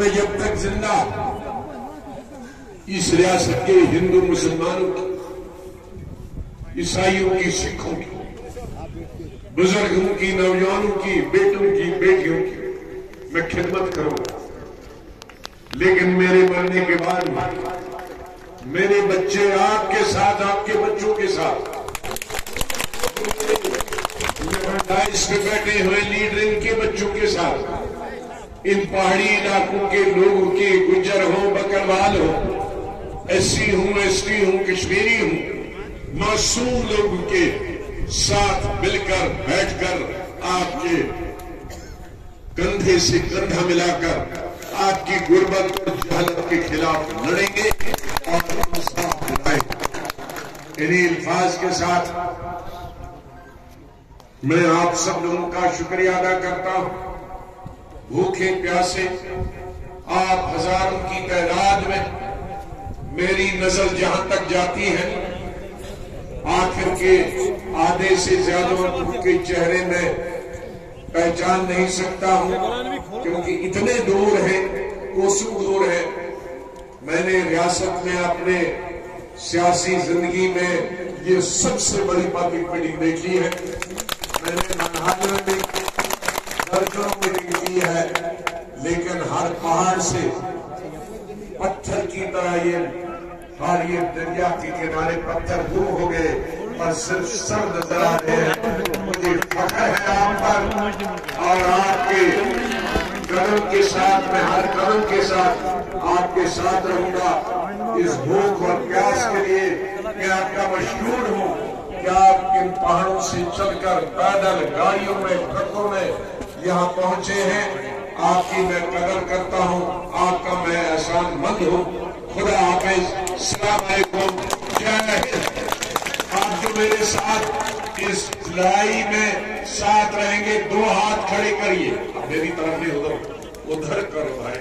मैं जब तक ज़िंदा इस रियासत के हिंदू मुसलमानों की, ईसाइयों की, सिखों की, बुज़ुर्गों की, नौजवानों की, बेटों की, बेटियों की, मैं खिदमत करूँगा। लेकिन मेरे मरने के बाद मेरे बच्चे आपके साथ, आपके बच्चों के साथ पे बैठे हुए लीडर इनके बच्चों के साथ इन पहाड़ी इलाकों के लोगों के गुजर हो, बकरवाल हो एससी हूँ एसटी हूँ, कश्मीरी हूँ, मासूम लोगों के साथ मिलकर, बैठकर आपके कंधे से कंधा मिलाकर आपकी गुर्बत और जहलत के खिलाफ लड़ेंगे और इन्हीं अल्फाज के साथ मैं आप सब लोगों का शुक्रिया अदा करता हूँ। भूखे प्यासे आप हज़ारों की तादाद में मेरी नज़र जहाँ तक जाती है, आखिर के आधे से ज़्यादा लोगों के चेहरे में पहचान नहीं सकता हूँ, क्योंकि इतने दूर है, कोसों दूर है। मैंने रियासत में अपने सियासी ज़िंदगी में ये सबसे बड़ी पब्लिक मीटिंग देखी है मैंने मनहाल में भी दर्जनों मीटिंग की है लेकिन हर पहाड़ से पत्थर की तरह ये हर ये दरिया के किनारे पत्थर गुम हो गए और सिर्फ़ सर नज़र आ रहे हैं। मुझे फख्र है आप पर और आपके कदम के साथ, मैं हर कदम के साथ आपके साथ रहूँगा। इस भूख और प्यास के लिए मैं आपका मशहूर हूँ क्या आप इन पहाड़ों से चलकर पैदल गाड़ियों में, ट्रकों में यहाँ पहुँचे हैं। आपकी मैं कदर करता हूँ, आपका मैं एहसान मंद हूँ। खुदा हाफिज जय आप जो मेरे साथ इस लड़ाई में साथ रहेंगे, दो हाथ खड़े करिए। मेरी तरफ़ नहीं उधर उधर करो भाई।